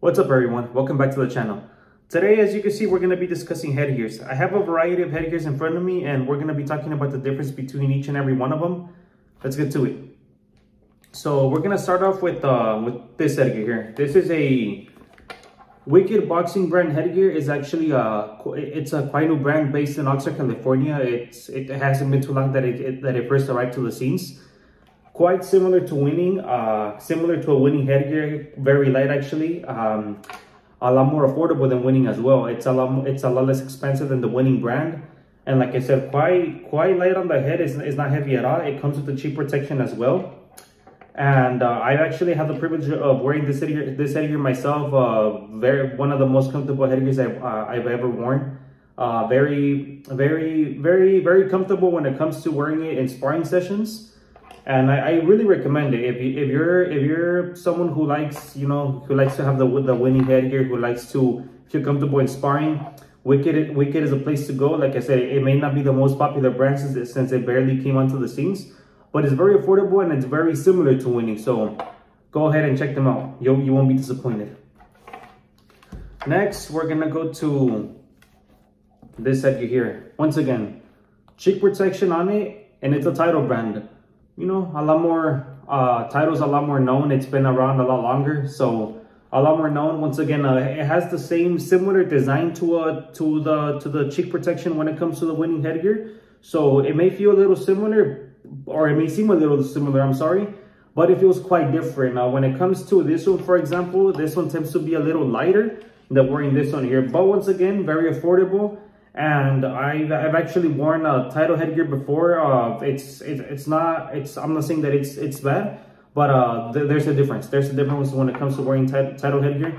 What's up everyone? Welcome back to the channel. Today, as you can see, we're going to be discussing headgears. I have a variety of headgears in front of me and we're going to be talking about the difference between each and every one of them. Let's get to it. So we're going to start off with uh, with this headgear here. This is a Wicked Boxing brand headgear is actually a it's a quite new brand based in Oxnard, California. It's it hasn't been too long that it, it that it first arrived to the scenes quite similar to winning, uh, similar to a winning headgear, very light actually. Um, a lot more affordable than winning as well. It's a lot, it's a lot less expensive than the winning brand. And like I said, quite quite light on the head. It's, it's not heavy at all. It comes with the cheek protection as well. And uh, I actually have the privilege of wearing this headgear, this headgear myself. Uh, very one of the most comfortable headgears I've, uh, I've ever worn. Uh, very, very, very, very comfortable when it comes to wearing it in sparring sessions and I, I, really recommend it. If you, if you're if you're someone who likes you know who likes to have the the winning headgear who likes to feel comfortable in sparring wicked wicked is a place to go. Like i said it may not be the most popular brand since, since it barely came onto the scenes but it's very affordable and it's very similar to winning. So go ahead and check them out. You, you won't be disappointed. Next we're gonna go to this headgear here. Once again cheek protection on it and it's a title brand you know, a lot more uh, titles, a lot more known. It's been around a lot longer, so a lot more known. Once again, uh, it has the same similar design to uh, to the to the cheek protection when it comes to the winning headgear. So it may feel a little similar, or it may seem a little similar. I'm sorry, but it feels quite different. Now, when it comes to this one, for example, this one tends to be a little lighter than wearing this one here. But once again, very affordable and I've, I've actually worn a title headgear before. Uh, it's it, it's not it's I'm not saying that it's it's bad, but uh, th there's a difference. There's a difference when it comes to wearing title headgear.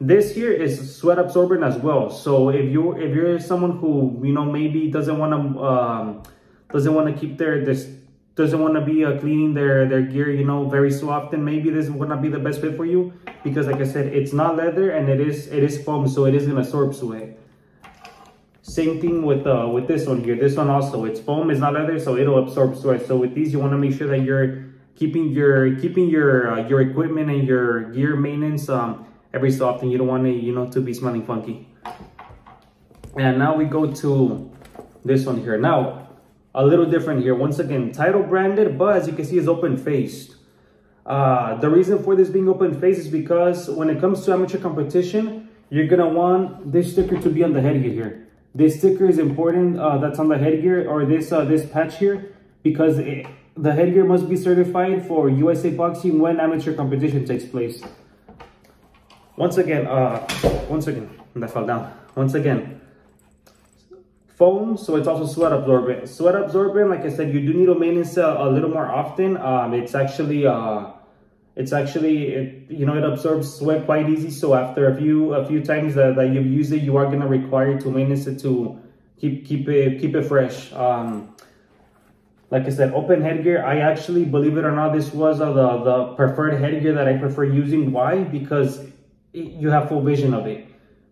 This here is sweat absorbent as well. So if you if you're someone who you know maybe doesn't want to um, doesn't want to keep their this doesn't want to be uh, cleaning their their gear you know very so often maybe this would not be the best fit for you because like i said it's not leather and it is it is foam so it is going to absorb sweat same thing with uh, with this one here. This one also, it's foam, it's not leather, so it'll absorb sweat. So with these, you want to make sure that you're keeping your keeping your uh, your equipment and your gear maintenance um, every so often. You don't want it, you know, to be smelling funky. And now we go to this one here. Now, a little different here. Once again, title branded, but as you can see, is open faced. Uh, the reason for this being open faced is because when it comes to amateur competition, you're gonna want this sticker to be on the headgear here. This sticker is important uh, that's on the headgear or this uh, this patch here because it, the headgear must be certified for USA Boxing when amateur competition takes place. Once again, uh, once again, that fell down. Once again, foam, so it's also sweat absorbent. Sweat absorbent, like I said, you do need to maintenance a, a little more often. Um, it's actually uh, it's actually it, you know it absorbs sweat quite easy. So after a few a few times that, that you've used it you are going to require to maintenance it to keep keep it keep it fresh. Um like i said open headgear i actually believe it or not this was uh, the the preferred headgear that i prefer using. Why? Because you have full vision of it.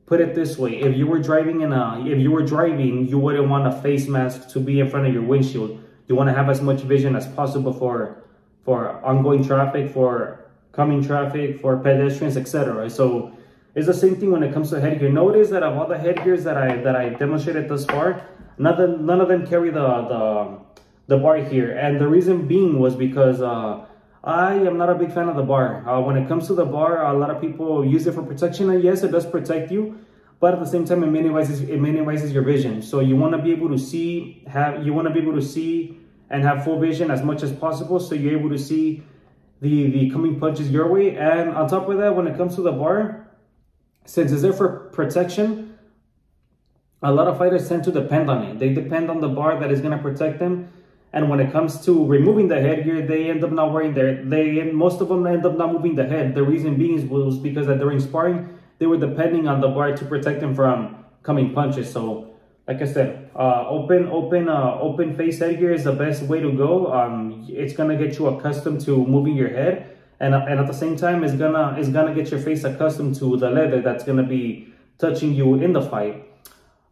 Put it this way if you were driving in a if you were driving you wouldn't want a face mask to be in front of your windshield. You want to have as much vision as possible for for ongoing traffic, for coming traffic, for pedestrians, etc. So it's the same thing when it comes to headgear. Notice that of all the headgears that I that I demonstrated thus far, none of, none of them carry the the the bar here, and the reason being was because uh, I am not a big fan of the bar. Uh, when it comes to the bar, a lot of people use it for protection, and yes, it does protect you, but at the same time, it minimizes it minimizes your vision. So you want to be able to see have you want to be able to see and have full vision as much as possible so you're able to see the, the coming punches your way. And on top of that, when it comes to the bar, since it's there for protection, a lot of fighters tend to depend on it. They depend on the bar that is going to protect them. And when it comes to removing the headgear, they end up not wearing their, they, most of them end up not moving the head. The reason being was because that during sparring, they were depending on the bar to protect them from coming punches. So like I said, uh, open, open, uh, open face headgear is the best way to go. Um, it's gonna get you accustomed to moving your head, and and at the same time, it's gonna it's gonna get your face accustomed to the leather that's gonna be touching you in the fight.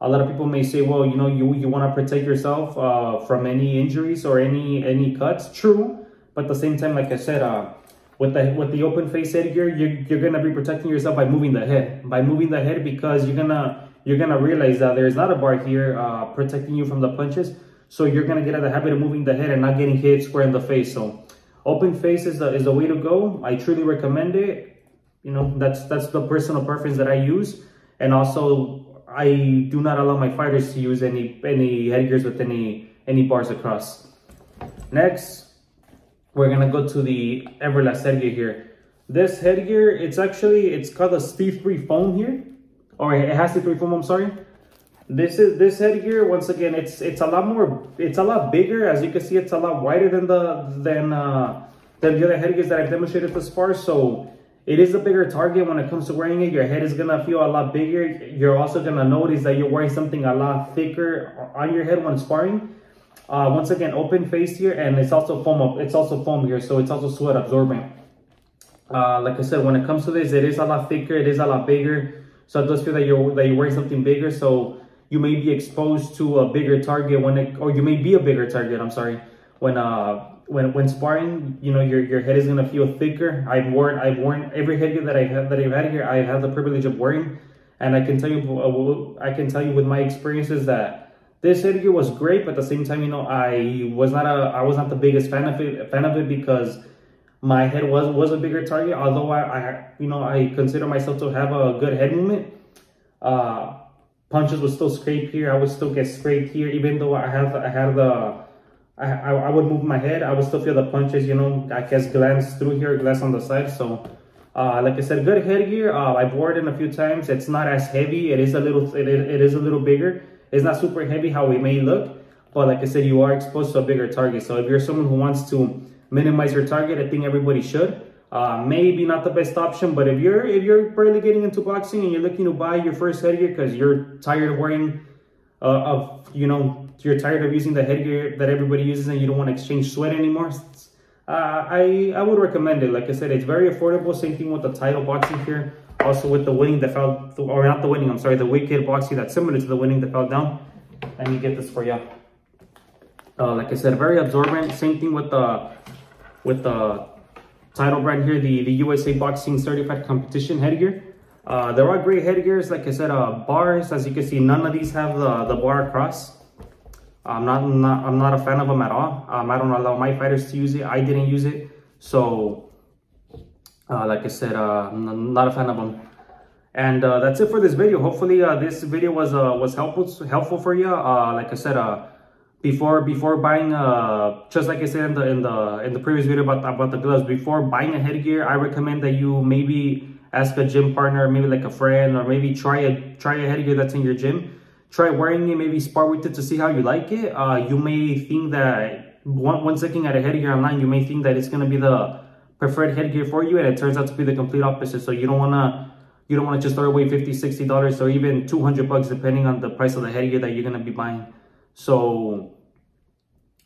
A lot of people may say, well, you know, you you want to protect yourself uh, from any injuries or any any cuts. True, but at the same time, like I said, uh, with the with the open face headgear, you're, you're gonna be protecting yourself by moving the head. By moving the head because you're gonna you're gonna realize that there's not a bar here uh, protecting you from the punches. So you're gonna get in the habit of moving the head and not getting hit square in the face. So open face is the is the way to go. I truly recommend it. You know, that's that's the personal preference that I use. And also I do not allow my fighters to use any any headgears with any any bars across. Next, we're gonna go to the Everlast headgear here. This headgear, it's actually, it's called a C3 foam here. Or it has the 3 foam, I'm sorry. This is this headgear, once again, it's it's a lot more, it's a lot bigger. As you can see, it's a lot wider than the than uh, than the other headgears that I've demonstrated thus far. So it is a bigger target when it comes to wearing it. Your head is gonna feel a lot bigger. You're also gonna notice that you're wearing something a lot thicker on your head when sparring. Uh, once again, open face here, and it's also foam up. It's also foam here, so it's also sweat absorbent. Uh, like I said, when it comes to this, it is a lot thicker. It is a lot bigger, so it does feel that you're that you're wearing something bigger. So you may be exposed to a bigger target when it, or you may be a bigger target. I'm sorry, when uh when when sparring, you know your your head is gonna feel thicker. I've worn I've worn every headgear that I have that I've had here. I have the privilege of wearing, and I can tell you uh, I can tell you with my experiences that this headgear was great, but at the same time, you know, I was not a I was not the biggest fan of it fan of it because my head was was a bigger target. Although I, I you know I consider myself to have a good head movement. Uh, punches would still scrape here. I would still get scraped here, even though I have I have the I, I, I would move my head. I would still feel the punches. You know, I guess glance through here, glance on the side. So. Uh, like I said, good headgear. Uh, I've worn it a few times. It's not as heavy. It is a little, it, it is a little bigger. It's not super heavy how it may look, but like I said, you are exposed to a bigger target. So if you're someone who wants to minimize your target, I think everybody should. Uh, maybe not the best option, but if you're if you're barely getting into boxing and you're looking to buy your first headgear because you're tired of wearing, uh, of you know, you're tired of using the headgear that everybody uses and you don't want to exchange sweat anymore, uh, I I would recommend it. Like I said, it's very affordable. Same thing with the title boxing here. Also with the winning that fell, or not the winning, I'm sorry, the wicked boxing that's similar to the winning that fell down. Let me get this for you. Uh, like I said, very absorbent. Same thing with the with the title brand here, the, the USA Boxing Certified Competition headgear. Uh, there are great headgears, like I said, uh, bars. As you can see, none of these have the, the bar across. I'm not, not I'm not a fan of them at all. Um, I don't allow my fighters to use it. I didn't use it, so uh, like I said, uh, I'm not a fan of them. And uh, that's it for this video. Hopefully, uh, this video was was helpful helpful for you. Like I said, before before buying, uh, just like I said in the in the in the previous video about about the gloves, before buying a headgear, I recommend that you maybe ask a gym partner, maybe like a friend, or maybe try a try a headgear that's in your gym. Try wearing it, maybe spar with it to see how you like it. Uh, you may think that once looking at a headgear online, you may think that it's gonna be the preferred headgear for you and it turns out to be the complete opposite so you don't want to you don't want to just throw away 50 60 dollars or even 200 bucks depending on the price of the headgear that you're going to be buying so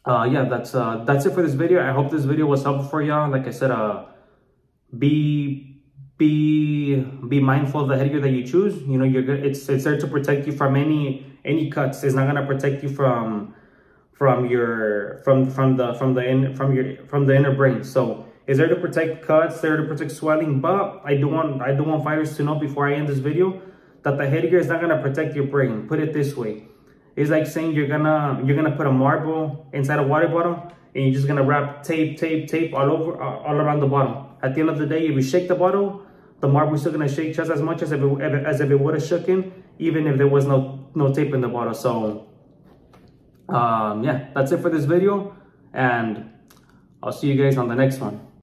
uh yeah that's uh that's it for this video. I hope this video was helpful for y'all. Like i said uh be be be mindful of the headgear that you choose. You know you're it's it's there to protect you from any any cuts. It's not to protect you from from your from from the from the in from your from the inner brain. So is there to protect cuts, there to protect swelling, but I do want I do want fighters to know before I end this video that the headgear is not gonna protect your brain. Put it this way. It's like saying you're gonna you're gonna put a marble inside a water bottle and you're just gonna wrap tape, tape, tape all over all around the bottle. At the end of the day, if you shake the bottle, the marble is still gonna shake just as much as if it, as if it would have shooken, even if there was no no tape in the bottle. So um, yeah, that's it for this video, and I'll see you guys on the next one.